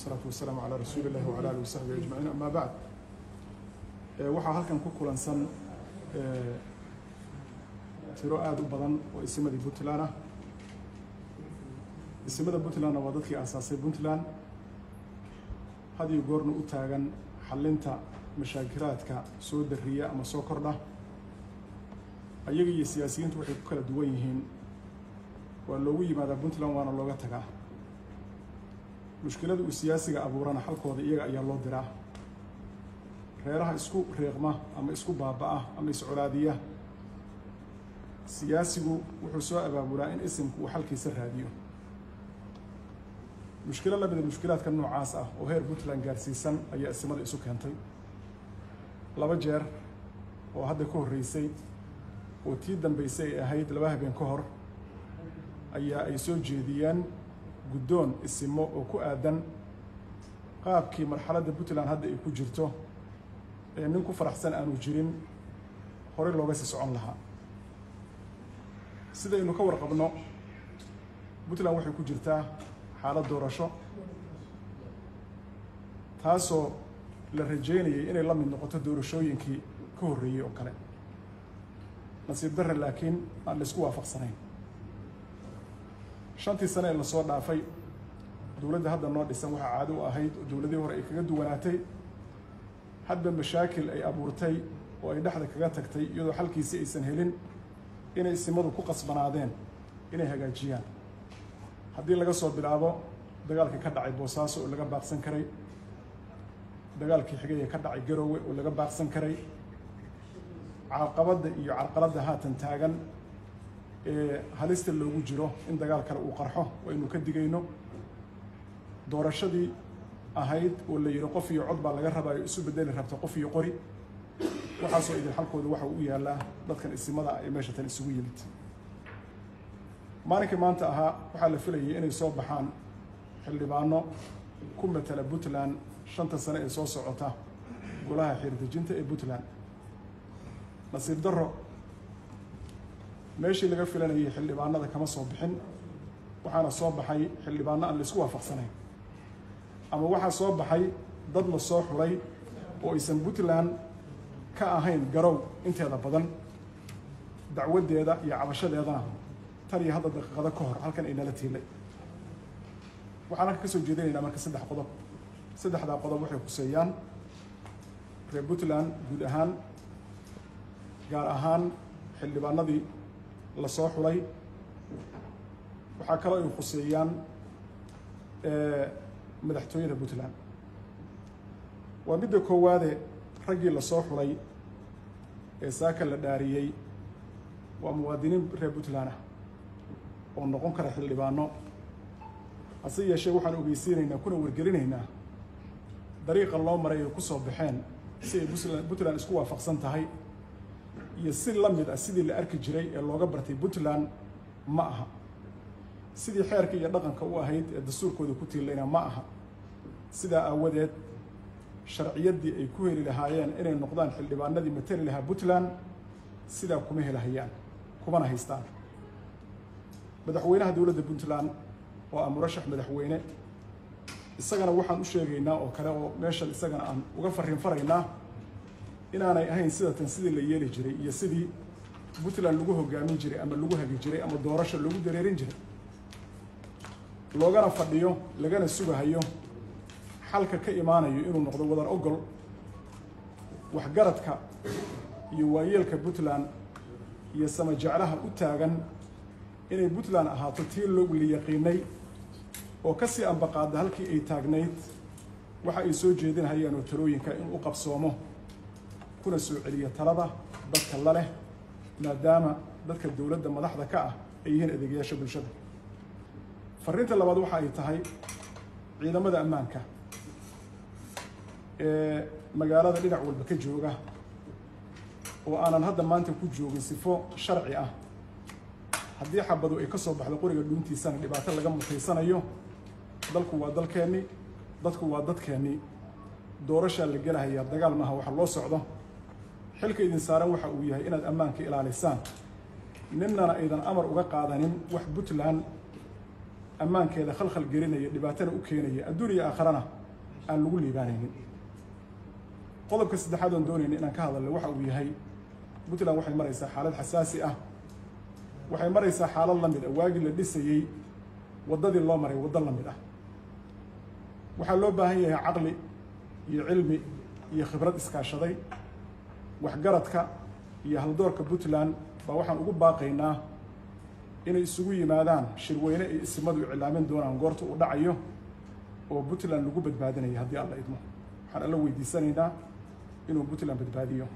wasalaatu wasalaamu calaa rasuuli illahi wacala alihi wasaxbihi ajmaciin amaa bacd waxaa halkan ku kulansan tiro aada u badan oo isimadii puntland ah isimada puntlandna waa dadkii aasaasay puntland had iyo goorna u taagan xallinta mashaakiraadka soo dariya ama soo kordha ayaga iyo siyaasiyiintu waxay ku kala duwan yihiin waa loogu yimaadaa puntland waana looga tagaa mushkilada uu siyaasiga abuurana xalkooda iyaga ayaa loo diraa. Reeraha isku reeqma ama isku baaba-a ama iscolaadiya siyaasigu wuxuu soo abaabulaa in isimku uu xalkiisa raadiyo. Mushkilo lamida mushkilaadka noocaas ah oo heer puntland gaarsiisan ayaa isimada isu keentay. Laba jeer oo hadda ka horreysay oo tii dambeysay ay ahayd laba habeen ka hor ayaa ay soo jeediyeen guddoon isimo oo ku aadan qaabkii marxaladda puntland hadda ay ku jirto ee nin ku faraxsan aanu jirin horey looga sii socon lahaa. Sidaynu ka warqabno puntland waxay ku jirtaa xaalad doorasho taasoo la rajeynayay inay la mid noqoto doorashooyinkii ka horreeyey oo kale. Nasiib darre laakiin aan la isku waafaqsanayn shantii sane ee la soo dhaafay. Dowladda hadda noo dhisan waxaa caado u ahayd oo dowladihii hore ay kaga duwanaatay. Hadba mashaakil ay abuurtay oo ay dhexda kaga tagtay iyadoo xalkiisi aysan helin inay isimadu ku qasbanaadeen inay hagaajiyaan. Haddii laga soo bilaabo dagaalkii ka dhacay boosaaso oo laga baaqsan karay. Dagaalkii ee ka dhacay garoowe oo laga baaqsan karay. Caqabadda iyo carqaladda haatan taagan halista loogu jiro in dagaal kale uu qarxo oo aynu ka digayno. Doorashadii ahayd oo la yidhi qof iyo cod baa laga rabaayo isu bedeli rabta qof iyo qori waxaasoo idin xalkooda waxa u yaallaa dadkan isimada ay meesha tan isugu yimid. Maalinkii maanta ahaa waxaa la filayay inay soo baxaan xildhibaano ku matala puntland shanta sane ee soo socota golaha xiirdejinta ee puntland. Nasiib darro meeshii laga filanayay xildhibaanada kama soo bixin waxaana soo baxay xildhibaano aan la isku waafaqsanayn. Ama waxaa soo baxay dad la soo xulay oo aysan puntland ka ahayn garow inteeda badan dacwaddeeda iyo cabashadeedana tan iyo hadda daqiiqado ka hor halkan ay nala tiilay. Waxaan halka ka soo jeedinaynaa marka saddex qodob. Saddexdaa qodob waxay kuseeyaan reer puntland guud ahaan gaar ahaan xildhibaanadii la soo xulay. Waxaa kaloo ay khuseeyaan madaxtooyada puntland. Waa midda koowaade raggii la soo xulay ee saaka la dhaariyey. Waa muwaadiniin reer puntland ah oo noqon kara xildhibaano. Hase yeeshee waxaan ogeysiinaynaa kuna wargelinaynaa dariiqa loo maray ay ku soo baxeen si ay puntland isku waafaqsan tahay iyo si la mid ah sidii la arki jiray ee looga bartay puntland ma aha. Sidii xeerka iyo dhaqanka u ahayd ee dastuurkooda ku tiilayna ma aha. Sidaa aawadeed sharciyaddii ay ku heli lahaayeen inay noqdaan xildhibaanadii matali lahaa puntland sidaa kuma helahayaan kumana haystaan. Madaxweynaha dowladda puntland oo ah murashax madaxweyne. Isagana waxaan u sheegaynaa oo kale oo meeshan isagana aan uga farriin faraynaa inaanay ahayn sidatan sidii la yeeli jiray iyo sidii puntland lagu hogaamin jiray ama lagu hagi jiray ama doorasho lagu dareerin jiray. Loogana fadhiyo lagana sugahayo xalka ka imaanayo inuu noqdo wadar ogol waxgaradka iyo waayeelka puntland iyo sama jeclaha u taagan inay puntland ahaato tii la yaqiinay oo ka sii ambaqaada halkii ay taagnayd waxa ay soo jeedinhayaan oo talooyinka inuu qabsoomo kuna soo celiyo talada dadka la leh maadaama dadka dowladda madaxda ka ah ay yihiin adeegayaasha bulshada. Farriinta labaad waxa ay tahay ciidamada ammaanka ee magaalada dhinac walba ka jooga oo aanan hadda maanta ku joogin sifo sharci ah. Haddii xabadu ay ka soo baxdo qoriga dhuuntiisana dhibaato laga mutaysanayo dalku waa dalkeenni dadku waa dadkeenni doorashaa la gelahayaa dagaal maaha waxa loo socdo xilka idin saaran waxa uu yahay inaad ammaanka ilaalisaan. Ninnana aydan amar uga qaadanin wax puntland ammaankeeda khalkhal gelinaya dhibaatana u keenaya adduun iyo aakharana aan lagu liibaanaynin. Qodobka saddexaad oon doonayna inaan ka hadalno waxa uu yahay puntland waxay maraysaa xaalad xasaasi ah. Waxay maraysaa xaalad la mid ah waagii la dhisayey waddadii loo maray waddo la mid ah. Waxaa loo baahan yahay caqli iyo cilmi iyo khibrad iskaashaday waxgaradka iyo haldoorka puntland baa waxaan ugu baaqaynaa inay isugu yimaadaan shirweyne ay isimadu iclaamin doonaan goorta uu dhacayo oo puntland lagu badbaadinaya haddii alla idmo. Waxaan alla weydiisanaynaa inuu puntland badbaadiyo